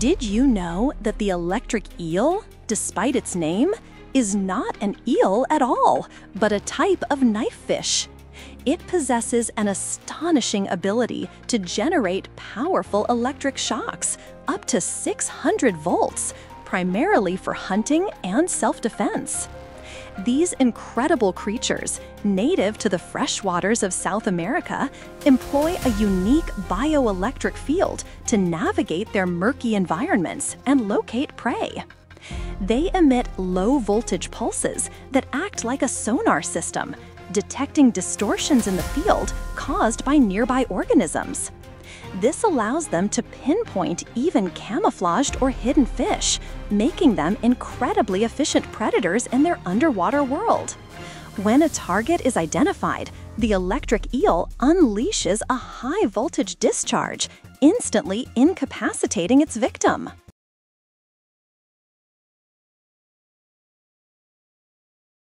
Did you know that the electric eel, despite its name, is not an eel at all, but a type of knife fish? It possesses an astonishing ability to generate powerful electric shocks, up to 600 volts, primarily for hunting and self-defense. These incredible creatures, native to the freshwaters of South America, employ a unique bioelectric field to navigate their murky environments and locate prey. They emit low-voltage pulses that act like a sonar system, detecting distortions in the field caused by nearby organisms. This allows them to pinpoint even camouflaged or hidden fish, making them incredibly efficient predators in their underwater world. When a target is identified, the electric eel unleashes a high voltage discharge, instantly incapacitating its victim.